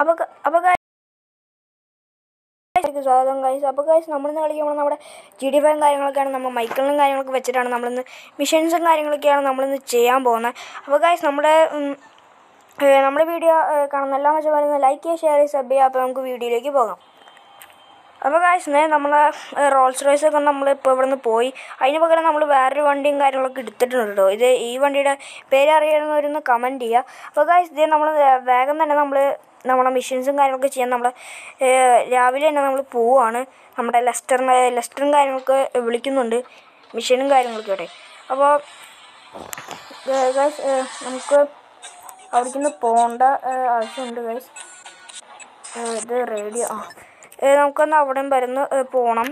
അപ്പോൾ സ്വാഗതം ഗൈസ് അപ്പോൾ ഗൈസ് നമ്മളിന്ന് കളിക്കുമ്പോൾ നമ്മുടെ ജി ഡി ഫൈവും കാര്യങ്ങളൊക്കെയാണ്. നമ്മൾ മൈക്കിളിനും കാര്യങ്ങളൊക്കെ വെച്ചിട്ടാണ് നമ്മളിന്ന് മിഷൻസും കാര്യങ്ങളൊക്കെയാണ് നമ്മളിന്ന് ചെയ്യാൻ പോകുന്നത്. അപ്പോൾ ഗൈസ് നമ്മുടെ നമ്മുടെ വീഡിയോ കാണുന്ന എല്ലാ മനുഷ്യന്മാരും ലൈക്ക് ചെയ്യുക ഷെയർ ചെയ്യുക സബ് ചെയ്യുക അപ്പോൾ നമുക്ക് വീഡിയോയിലേക്ക് പോകാം. അപ്പോൾ കാശ് നമ്മൾ റോൾസ് റോയ്സ് ഒക്കെ നമ്മൾ ഇപ്പോൾ ഇവിടെ നിന്ന് പോയി. അതിന് പകരം നമ്മൾ വേറൊരു വണ്ടിയും കാര്യങ്ങളൊക്കെ എടുത്തിട്ടുണ്ട് കേട്ടോ ഇത് ഈ വണ്ടിയുടെ പേര് അറിയണമെന്നവരൊന്ന് കമന്റ് ചെയ്യുക അപ്പോൾ കാശ് ഇത് നമ്മൾ വേഗം തന്നെ നമ്മൾ നമ്മുടെ മെഷീൻസും കാര്യങ്ങളൊക്കെ ചെയ്യാൻ നമ്മൾ രാവിലെ തന്നെ നമ്മൾ പോവുകയാണ് നമ്മുടെ ലെസ്റ്ററിന് ലെസ്റ്ററും കാര്യങ്ങളൊക്കെ വിളിക്കുന്നുണ്ട്. മെഷീനും കാര്യങ്ങളൊക്കെ ഇവിടെ അപ്പോൾ നമുക്ക് അവിടേക്ക് പോകേണ്ട ഏഹ്, ആവശ്യമുണ്ട് ഗൈസ് ഇത് റേഡിയോ ആ. നമുക്കൊന്ന് അവിടെ വരുന്ന പോകണം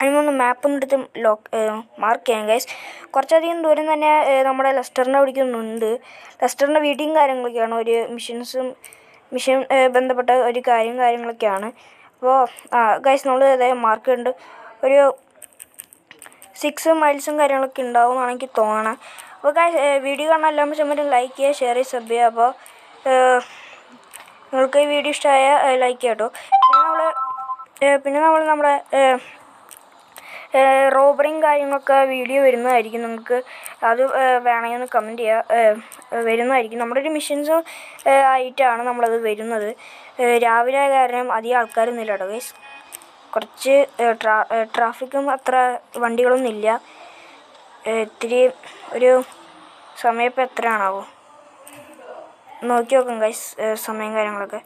അതിനൊന്ന് മാപ്പ് എടുത്ത് ലോക്ക് മാർക്ക് ചെയ്യാം ഗൈസ് കുറച്ചധികം ദൂരം തന്നെ നമ്മുടെ ലെസ്റ്ററിനെ പിടിക്കുന്നുണ്ട് ലെസ്റ്ററിന്റെ വീട്ടിലും കാര്യങ്ങളൊക്കെയാണ്. ഒരു മിഷൻസും മിഷൻ ബന്ധപ്പെട്ട ഒരു കാര്യം കാര്യങ്ങളൊക്കെയാണ്. അപ്പോൾ ഗൈസ് നമ്മൾ അതായത് മാർക്ക് ഉണ്ട് ഒരു സിക്സ് മൈൽസും കാര്യങ്ങളൊക്കെ ഉണ്ടാവും എന്നാണ് എനിക്ക് തോന്നണം അപ്പോൾ ഗൈസ് വീഡിയോ കാണാൻ എല്ലാം ചുമറ്റും ലൈക്ക് ചെയ്യുക ഷെയർ ചെയ്യുക സബ് ചെയ്യുക. അപ്പോൾ നിങ്ങൾക്ക് ഈ വീഡിയോ ഇഷ്ടമായ ലൈക്ക് ചെയ്യാം കേട്ടോ പിന്നെ നമ്മൾ നമ്മുടെ റോബറിയും കാര്യങ്ങളൊക്കെ വീഡിയോ വരുന്നതായിരിക്കും നമുക്ക്. അത് വേണമെങ്കിൽ ഒന്ന് കമന്റ് ചെയ്യുക വരുന്നതായിരിക്കും. നമ്മുടെ ഒരു മിഷൻസ് ആയിട്ടാണ് നമ്മളത് വരുന്നത്. രാവിലെ കാരണം അധികം ആൾക്കാരൊന്നും ഇല്ല കേട്ടോ കുറച്ച് ട്രാ ട്രാഫിക്കും അത്ര വണ്ടികളൊന്നും ഇല്ല. ഇത്തിരി ഒരു സമയം ഇപ്പോൾ എത്രയാണാവോ? നോക്കി നോക്കാം ഗൈസ് സമയം കാര്യങ്ങളൊക്കെ.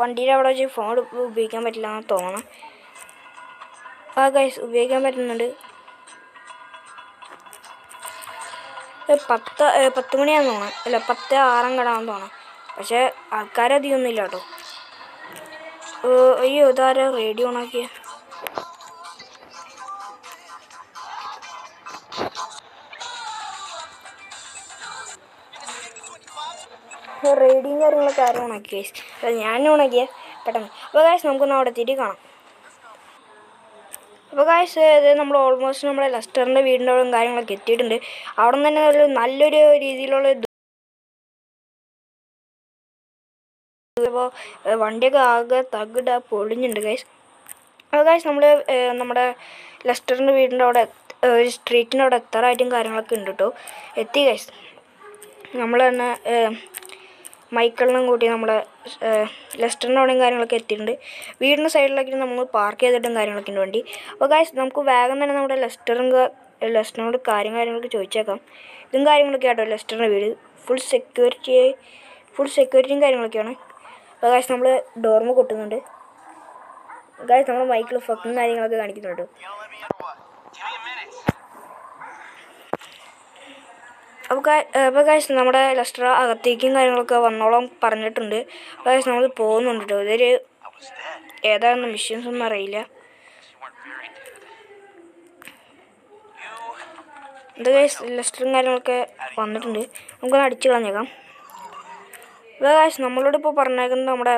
വണ്ടിയുടെ അവിടെ വെച്ച് ഫോൺ ഉപയോഗിക്കാൻ പറ്റില്ല എന്ന് തോന്നണം. ആ ഗൈസ് ഉപയോഗിക്കാൻ പറ്റുന്നുണ്ട്. പത്ത് പത്ത് മണിയാന്ന് തോന്നണം. അല്ല പത്ത് ആറാം കടാന്ന് തോന്നണം. പക്ഷേ ആൾക്കാരധികം ഇല്ല കേട്ടോ അയ്യോ ഇതാരാ റേഡിയോ ഓണാക്കിയ റേഡിയും കാര്യങ്ങളൊക്കെ ആരും ഓണാക്കി ഞാൻ ഓണാക്കിയ പെട്ടെന്ന്. അപ്പോൾ കാശ് നമുക്കൊന്ന് അവിടെ തിരി കാണാം. അപ്പോൾ കാശ് ഇത് നമ്മൾ ഓൾമോസ്റ്റ് നമ്മുടെ ലസ്റ്ററിന്റെ വീടിന്റെ അവിടെ കാര്യങ്ങളൊക്കെ എത്തിയിട്ടുണ്ട്. അവിടെ നിന്ന് തന്നെ ഒരു നല്ലൊരു രീതിയിലുള്ള വണ്ടിയൊക്കെ ആകെ തകിട പൊളിഞ്ഞുണ്ട് ഗൈസ് അപ്പോൾ ഗൈസ് നമ്മൾ നമ്മുടെ ലെസ്റ്ററിന്റെ വീടിന്റെ അവിടെ ഒരു സ്ട്രീറ്റിന്റെ അവിടെ എത്താറായിട്ടും കാര്യങ്ങളൊക്കെ ഉണ്ട് കേട്ടോ എത്തി ഗൈസ് നമ്മൾ തന്നെ മൈക്കിളിനും കൂട്ടി നമ്മുടെ ഏഹ്, ലെസ്റ്ററിന്റെ അവിടെയും കാര്യങ്ങളൊക്കെ എത്തിയിട്ടുണ്ട്. വീടിന്റെ സൈഡിലൊക്കെ നമ്മൾ പാർക്ക് ചെയ്തിട്ടും കാര്യങ്ങളൊക്കെ ഉണ്ട് വണ്ടി. അപ്പോൾ ഗായ്സ് നമുക്ക് വേഗം തന്നെ നമ്മുടെ ലെസ്റ്ററും ലെസ്റ്ററിനോട് കാര്യം കാര്യങ്ങളൊക്കെ ചോദിച്ചേക്കാം. ഇതും കാര്യങ്ങളൊക്കെ ആട്ടോ ലെസ്റ്ററിന്റെ വീട്. ഫുൾ സെക്യൂരിറ്റി ഫുൾ സെക്യൂരിറ്റിയും കാര്യങ്ങളൊക്കെയാണ്. അപ്പോൾ ഗായ്സ് നമ്മൾ ഡോർമ കൊട്ടുന്നുണ്ട്. ഗായ്സ് നമ്മൾ മൈക്കിൾ ഫക്കും കാര്യങ്ങളൊക്കെ കാണിക്കുന്നുണ്ട്. അപ്പോൾ അപ്പോൾ ഗൈസ് നമ്മുടെ ലെസ്റ്റർ അകത്തേക്കും കാര്യങ്ങളൊക്കെ വന്നോളം പറഞ്ഞിട്ടുണ്ട്. ഗൈസ് നമ്മൾ പോകുന്നുണ്ട് ഇതൊരു ഏതാണെന്ന് മിഷൻസ് ഒന്നും അറിയില്ല. ഇത് ഗൈസ് ലെസ്റ്ററും കാര്യങ്ങളൊക്കെ വന്നിട്ടുണ്ട്. നമുക്കൊന്ന് അടിച്ചു കളഞ്ഞേക്കാം. അപ്പോൾ ഗൈസ് നമ്മളോട് ഇപ്പോൾ പറഞ്ഞേക്കുന്നത് നമ്മുടെ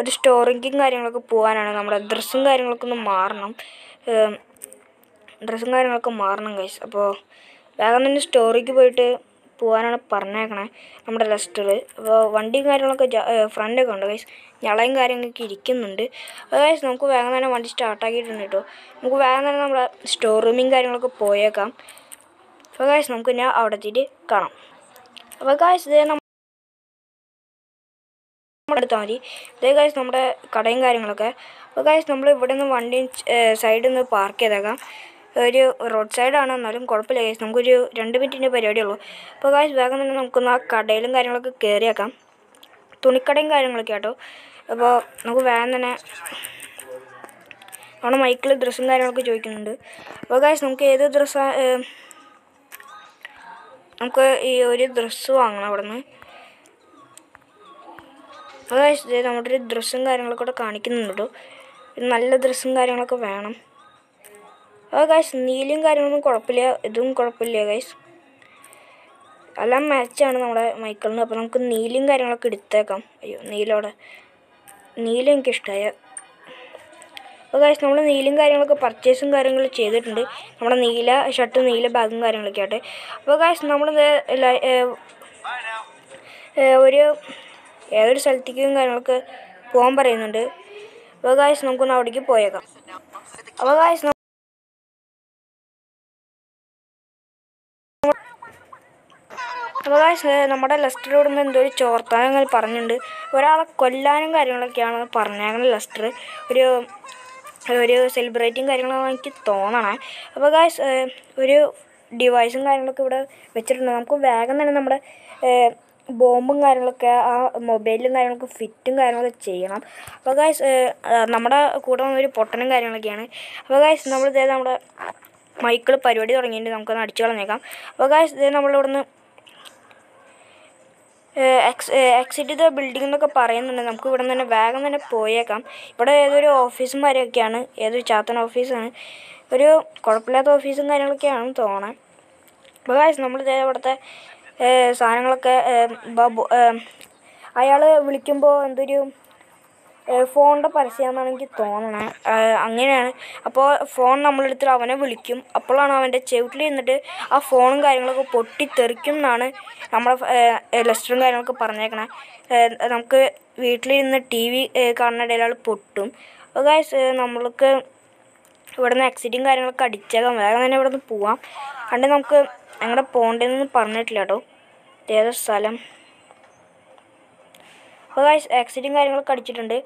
ഒരു സ്റ്റോറിങ്ങും കാര്യങ്ങളൊക്കെ പോകാനാണ് നമ്മുടെ ഡ്രസ്സും കാര്യങ്ങളൊക്കെ ഒന്ന് മാറണം. ഡ്രസ്സും കാര്യങ്ങളൊക്കെ മാറണം ഗൈസ് അപ്പോൾ വേഗം തന്നെ സ്റ്റോറിക്ക് പോയിട്ട് പോകാനാണ് പറഞ്ഞേക്കണേ നമ്മുടെ ലെസ്റ്റർ. അപ്പോൾ വണ്ടിയും കാര്യങ്ങളൊക്കെ ഫ്രണ്ടൊക്കെ ഉണ്ട് ഗൈസ് ഞളയും കാര്യങ്ങളൊക്കെ ഇരിക്കുന്നുണ്ട്. അതായത് നമുക്ക് വേഗം തന്നെ വണ്ടി സ്റ്റാർട്ടാക്കിയിട്ടുണ്ട് കേട്ടോ നമുക്ക് വേഗം തന്നെ നമ്മുടെ സ്റ്റോർ റൂമിങ് കാര്യങ്ങളൊക്കെ പോയേക്കാം. അപ്പോൾ ഗൈസ് നമുക്ക് ഞാൻ അവിടെ എത്തിയിട്ട് കാണാം. അപ്പോൾ ഗൈസ് ഇതേ നമ്മ നമ്മുടെ എടുത്താൽ മതി. ഇതേ ഗൈസ് നമ്മുടെ കടയും കാര്യങ്ങളൊക്കെ. അപ്പോൾ ഗൈസ് നമ്മൾ ഇവിടെ നിന്ന് വണ്ടി സൈഡിൽ നിന്ന് പാർക്ക് ചെയ്തേക്കാം. ഒരു റോഡ് സൈഡാണ് എന്നാലും കുഴപ്പമില്ല. ഗൈസ് നമുക്കൊരു രണ്ട് മിനിറ്റിന്റെ പരിപാടിയുള്ളൂ. അപ്പോൾ ഗൈസ് വേഗം തന്നെ നമുക്കൊന്ന് ആ കടയിലും കാര്യങ്ങളൊക്കെ കയറിയേക്കാം തുണിക്കടയും കാര്യങ്ങളൊക്കെ കേട്ടോ അപ്പോൾ നമുക്ക് വേഗം തന്നെ നമ്മുടെ മൈക്കിൽ ഡ്രസ്സും കാര്യങ്ങളൊക്കെ ചോദിക്കുന്നുണ്ട്. അപ്പോൾ ഗൈസ് നമുക്ക് ഏത് ഡ്രസ്സ നമുക്ക് ഈ ഒരു ഡ്രസ്സ് വാങ്ങണം അവിടെ നിന്ന് അപ്പോൾ നമ്മുടെ ഒരു ഡ്രസ്സും കാര്യങ്ങളൊക്കെ കൂടെ കാണിക്കുന്നുണ്ട് കേട്ടോ. നല്ല ഡ്രസ്സും കാര്യങ്ങളൊക്കെ വേണം. അപ്പോൾ ഗൈസ് നീലയും കാര്യങ്ങളൊന്നും കുഴപ്പമില്ല. ഇതും കുഴപ്പമില്ല ഗൈസ് എല്ലാം മാച്ചാണ് നമ്മുടെ മൈക്കിളിന് അപ്പോൾ നമുക്ക് നീലയും കാര്യങ്ങളൊക്കെ എടുത്തേക്കാം. അയ്യോ നീലോടെ നീലും നീല എനിക്ക് ഇഷ്ടമായ അപ്പോൾ ഗൈസ് നമ്മൾ നീലും കാര്യങ്ങളൊക്കെ പർച്ചേസും കാര്യങ്ങളും ചെയ്തിട്ടുണ്ട്. നമ്മുടെ നീല ഷർട്ടും നീല ബാഗും കാര്യങ്ങളൊക്കെ ആട്ടെ. അപ്പോൾ ഗൈസ് നമ്മൾ ഒരു ഏതൊരു സ്ഥലത്തേക്കും കാര്യങ്ങളൊക്കെ പോകാൻ പറയുന്നുണ്ട്. അപ്പോൾ ഗായ്സ് നമുക്കൊന്ന് അവിടേക്ക് പോയേക്കാം. അപ്പോൾ ഗായ്സ് ഗായ്സ് നമ്മുടെ ലെസ്റ്ററിലൂടെ നിന്ന് എന്തോ ഒരു ചോർത്താനും അങ്ങനെ പറഞ്ഞിട്ടുണ്ട്. ഒരാളെ കൊല്ലാനും കാര്യങ്ങളൊക്കെയാണ് പറഞ്ഞേക്കുന്നത് ലെസ്റ്റർ ഒരു ഒരു സെലിബ്രേറ്റിങ് കാര്യങ്ങളാണ് എനിക്ക് തോന്നണേ. അപ്പോൾ ഗായ്സ് ഒരു ഡിവൈസും കാര്യങ്ങളൊക്കെ ഇവിടെ വെച്ചിട്ടുണ്ട്. നമുക്ക് വേഗം തന്നെ നമ്മുടെ ബോംബും കാര്യങ്ങളൊക്കെ ആ മൊബൈലും കാര്യങ്ങളൊക്കെ ഫിറ്റും കാര്യങ്ങളൊക്കെ ചെയ്യണം. അപ്പോൾ ഗായ്സ് നമ്മുടെ കൂടെ ഒരു പൊട്ടനും കാര്യങ്ങളൊക്കെയാണ്. അപ്പോൾ ഗായ്സ് നമ്മൾ ഇതേ നമ്മുടെ മൈക്കിൾ പരിപാടി തുടങ്ങിയിട്ട് നമുക്കൊന്ന് അടിച്ചു കളഞ്ഞേക്കാം. അപ്പോൾ ഗായ്സ് ഇതേ നമ്മളിവിടുന്ന് എക്സിറ്റ് ദ ബിൽഡിംഗ് എന്നൊക്കെ പറയുന്നുണ്ട്. നമുക്ക് ഇവിടെ നിന്ന് തന്നെ വേഗം തന്നെ പോയേക്കാം. ഇവിടെ ഏതൊരു ഓഫീസും കാര്യമൊക്കെയാണ് ഏതൊരു ചാത്തൻ ഓഫീസാണ് ഒരു കുഴപ്പമില്ലാത്ത ഓഫീസും കാര്യങ്ങളൊക്കെയാണ് തോന്നാം അപ്പോൾ ഗായ്സ് നമ്മൾ ഇവിടുത്തെ സാധനങ്ങളൊക്കെ അയാൾ വിളിക്കുമ്പോൾ എന്തൊരു ഫോണിന്റെ പരസ്യമാണെന്നാണ് എനിക്ക് തോന്നണേ. അങ്ങനെയാണ്. അപ്പോൾ ഫോൺ നമ്മളെടുത്തിട്ട് അവനെ വിളിക്കും. അപ്പോഴാണ് അവന്റെ ചെവിട്ടിൽ നിന്നിട്ട് ആ ഫോണും കാര്യങ്ങളൊക്കെ പൊട്ടിത്തെറിക്കും എന്നാണ് നമ്മളെ ലെസ്റ്ററും കാര്യങ്ങളൊക്കെ പറഞ്ഞേക്കണേ. നമുക്ക് വീട്ടിലിരുന്ന് ടി വി കാണുന്ന ഇടയിൽ ആൾ പൊട്ടും. ഗായ്സ് നമ്മൾക്ക് ഇവിടെ നിന്ന് എക്സിറ്റും കാര്യങ്ങളൊക്കെ അടിച്ചേക്കാം. വേഗം തന്നെ ഇവിടെ നിന്ന് പോവാം. കണ്ട് നമുക്ക് ഞങ്ങളുടെ പോകേണ്ടതെന്ന് പറഞ്ഞിട്ടില്ല കേട്ടോ. ഏതൊരു സ്ഥലം? അപ്പോൾ ആക്സിഡന്റും കാര്യങ്ങളൊക്കെ അടിച്ചിട്ടുണ്ട്.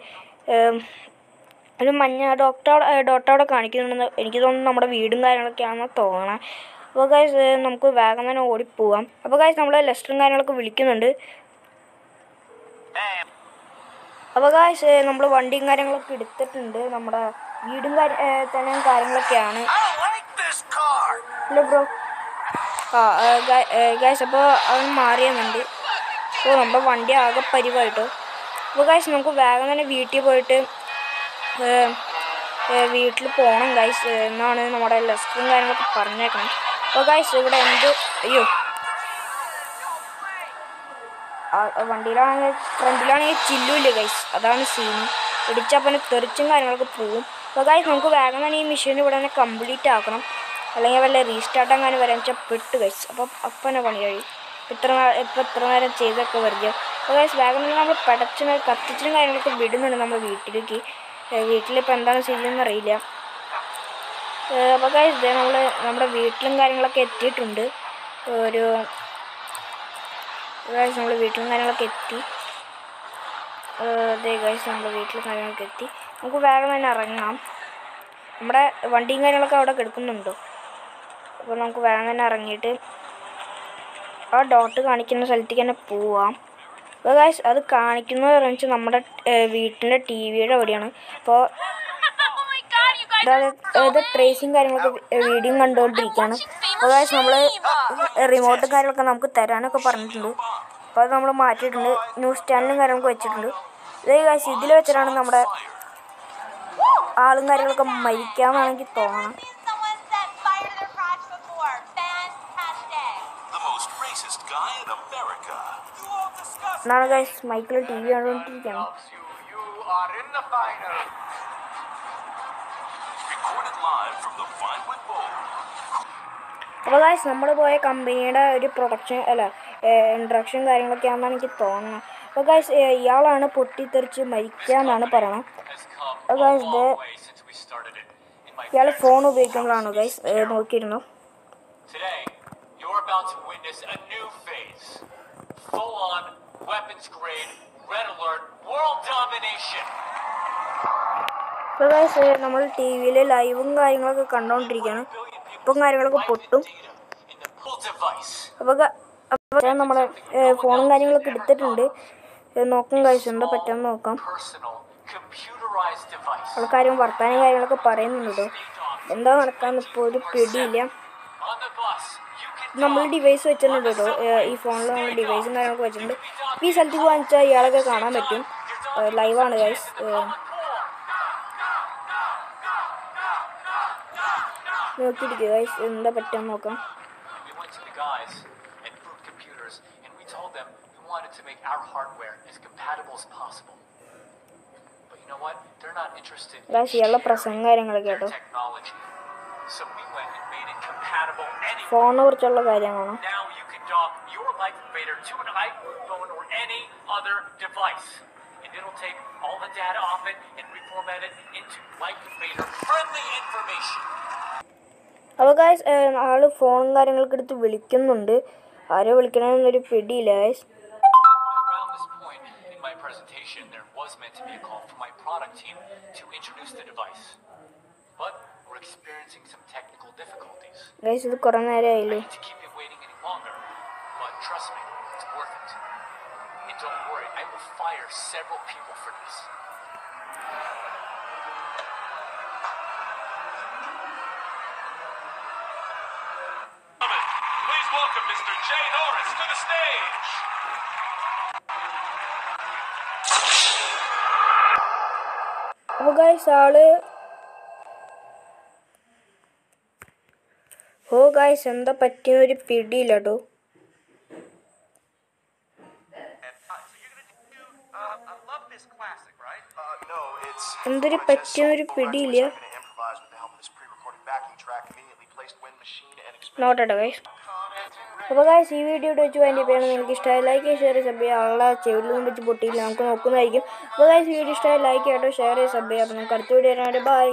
ഒരു മഞ്ഞ ഡോക്ടർ ഡോക്ടർ അവിടെ കാണിക്കുന്നുണ്ടെന്ന് എനിക്ക് തോന്നുന്നു നമ്മുടെ വീടും കാര്യങ്ങളൊക്കെയാണെന്ന് തോന്നണം. അപ്പോൾ ഗൈസ് നമുക്ക് വേഗം തന്നെ ഓടിപ്പോവാം. അപ്പോൾ ഗൈസ് നമ്മൾ ലെസ്റ്ററും കാര്യങ്ങളൊക്കെ വിളിക്കുന്നുണ്ട്. അപ്പോൾ കാശ് നമ്മൾ വണ്ടിയും കാര്യങ്ങളൊക്കെ എടുത്തിട്ടുണ്ട്. നമ്മുടെ വീടും തന്നെ കാര്യങ്ങളൊക്കെയാണ്. ഹലോ ബ്രോ ആ ഗ്യാസ് അപ്പോൾ അവൻ മാറിയുന്നുണ്ട്. അപ്പോൾ നമ്മുടെ വണ്ടി ആകെ പരിവായിട്ടോ. അപ്പോൾ കാശ് നമുക്ക് വേഗം തന്നെ വീട്ടിൽ പോയിട്ട് വീട്ടിൽ പോകണം കാശ് എന്നാണ് നമ്മുടെ ലെസ്റ്റും കാര്യങ്ങളൊക്കെ പറഞ്ഞേക്കണം. അപ്പോൾ കാശ് ഇവിടെ എന്ത് അയ്യോ. വണ്ടിയിലാണെങ്കിൽ ഫ്രണ്ടിലാണെങ്കിൽ ചില്ലുമില്ല ഗൈസ് അതാണ് സീൻ ഇടിച്ചാൽ പിന്നെ തെറിച്ചും കാര്യങ്ങളൊക്കെ പോവും അപ്പോൾ ഗൈസ് നമുക്ക് വേഗം തന്നെ ഈ മെഷീൻ ഇവിടെ തന്നെ കംപ്ലീറ്റ് ആക്കണം. അല്ലെങ്കിൽ വല്ല റീസ്റ്റാർട്ട് അങ്ങനെ വരാൻ വെച്ചാൽ പെട്ട് ഗൈസ് അപ്പോൾ തന്നെ പണി കഴിയും. ഇത്ര ഇപ്പോൾ ഇത്ര നേരം ചെയ്തൊക്കെ വെറുതെ. അപ്പോൾ വേഗം നമ്മൾ പടച്ചിന് കത്തിച്ചിനും കാര്യങ്ങളൊക്കെ വിടുന്നുണ്ട് നമ്മൾ വീട്ടിലേക്ക്. വീട്ടിലിപ്പോൾ എന്താണ് ചെയ്യുന്നതെന്ന് അറിയില്ല. അപ്പോൾ ഗൈസ് ഇതേ നമ്മൾ നമ്മുടെ വീട്ടിലും കാര്യങ്ങളൊക്കെ എത്തിയിട്ടുണ്ട്. ഒരു ഗൈസ് നമ്മൾ വീട്ടിലും കാര്യങ്ങളൊക്കെ എത്തി. അതെ ഗൈസ് നമ്മുടെ വീട്ടിലും കാര്യങ്ങളൊക്കെ എത്തി. നമുക്ക് വേഗം തന്നെ ഇറങ്ങാം. നമ്മുടെ വണ്ടിയും കാര്യങ്ങളൊക്കെ അവിടെ കിടക്കുന്നുണ്ടോ? അപ്പോൾ നമുക്ക് വേഗം തന്നെ ഇറങ്ങിയിട്ട് ആ ഡോട്ട് കാണിക്കുന്ന സ്ഥലത്തേക്ക് തന്നെ പോവാം. അപ്പോൾ ഗൈസ് അത് കാണിക്കുന്നത് പറഞ്ഞാൽ നമ്മുടെ വീട്ടിന്റെ ടി വിയുടെ അവിടെയാണ്. അപ്പോൾ അതായത് ട്രേസിങ് കാര്യങ്ങളൊക്കെ വീഡിയോ കണ്ടുകൊണ്ടിരിക്കുകയാണ് അപ്പോൾ ഗൈസ് നമ്മൾ റിമോട്ടും കാര്യങ്ങളൊക്കെ നമുക്ക് തരാനൊക്കെ പറഞ്ഞിട്ടുണ്ട്. അപ്പോൾ അത് നമ്മൾ മാറ്റിയിട്ടുണ്ട്. ന്യൂസ് ചാനലും കാര്യങ്ങളൊക്കെ വെച്ചിട്ടുണ്ട്. ഇതേ ഗൈസ് ഇതിൽ വെച്ചിട്ടാണ് നമ്മുടെ ആളും കാര്യങ്ങളൊക്കെ മരിക്കാമെന്നാണെങ്കിൽ തോന്നണം. എന്നാണ് ഗൈസ് മൈക്കിൾ ടി വി കണ്ടുകൊണ്ടിരിക്കുകയാണ് അപ്പോൾ ഗൈസ് നമ്മൾ പോയ കമ്പനിയുടെ ഒരു പ്രൊഡക്ഷൻ അല്ല ഇൻട്രക്ഷൻ കാര്യങ്ങളൊക്കെ ആണെന്നാണ് എനിക്ക് തോന്നുന്നത്. അപ്പോൾ ഗൈസ് ഇയാളാണ് പൊട്ടിത്തെറിച്ച് മരിക്കുക എന്നാണ് പറയണത് അപ്പോൾ ഗൈസ് ഇത് ഇയാൾ ഫോൺ ഉപയോഗിക്കുമ്പോഴാണ് ഗൈസ് നോക്കിയിരുന്നു Today, you're about to witness a new phase. Full on, weapons grade, red alert, world domination. ഇപ്പോൾ നമ്മൾ ടി വിയിൽ ലൈവും കാര്യങ്ങളൊക്കെ കണ്ടുകൊണ്ടിരിക്കുകയാണ് ഇപ്പം കാര്യങ്ങളൊക്കെ പൊട്ടും നമ്മളെ. അപ്പോൾ അപ്പോൾ നമ്മുടെ ഫോണും കാര്യങ്ങളൊക്കെ എടുത്തിട്ടുണ്ട് നോക്കും ഗൈസ് എന്താ പറ്റുമെന്ന് നോക്കാം. ആൾക്കാരും വർത്താനം കാര്യങ്ങളൊക്കെ പറയുന്നുണ്ട് എന്താ നടക്കാന്ന് ഇപ്പോൾ ഒരു പിടിയില്ല നമ്മൾ ഡിവൈസ് വെച്ചിട്ടുണ്ട് കേട്ടോ ഈ ഫോണിൽ നമ്മൾ ഡിവൈസും കാര്യങ്ങളൊക്കെ വെച്ചിട്ടുണ്ട് ഈ സ്ഥലത്തേക്ക് വാങ്ങിച്ചാൽ ഇയാളൊക്കെ കാണാൻ പറ്റും ലൈവാണ് ഗൈസ് നോക്കിയിരിക്കുക ഗൈസ് എന്താ പറ്റാൻ നോക്കാം to make our hardware as compatible as possible. But you know what? They're not interested in technology. So we went ഫോണിനെ കുറിച്ചുള്ള കാര്യമാണ് it'll take all the data off it and reformat it into Life Invader friendly information. അപ്പോൾ guys all ഫോണും കാര്യങ്ങളൊക്കെ എടുത്ത് വിളിക്കുന്നുണ്ട് ആരെ വിളിക്കണമെന്നൊരു പിടിയില്ല in my presentation, there was meant to be a call for my product team to introduce the device. But we're experiencing some technical difficulties. Guys ഇത് കുറേ നേരമായില്ലേ hate to keep you waiting any longer, but trust me, it's worth it. And don't worry, I will fire several people for this. Please welcome Mr. Jay Norris to the stage. അപ്പോൾ guys ആള് this guys എന്താ പറ്റിയ ഒരു പിടിയില്ലടോ. എന്തൊരു പറ്റിയ ഒരു expense. നോട്ടട്ടോ അപ്പോൾ guys ഈ വീഡിയോ വെച്ച് വേണ്ടി നിങ്ങൾക്ക് ഇഷ്ടമായി ലൈക്ക് ഷെയർ സബ് ചെയ്യുക. ആളെ ചെവിലൊന്നും വെച്ച് പൊട്ടിയില്ല. നമുക്ക് നോക്കുന്നതായിരിക്കും. അപ്പോൾ ഗൈസ് വീഡിയോ ഇഷ്ടമായി ലൈക്ക് ചെയ്യട്ടോ ഷെയർ ചെയ്യാം സബ് ചെയ്യുക. അപ്പോൾ നമുക്ക് അടുത്ത വീഡിയോ ബൈ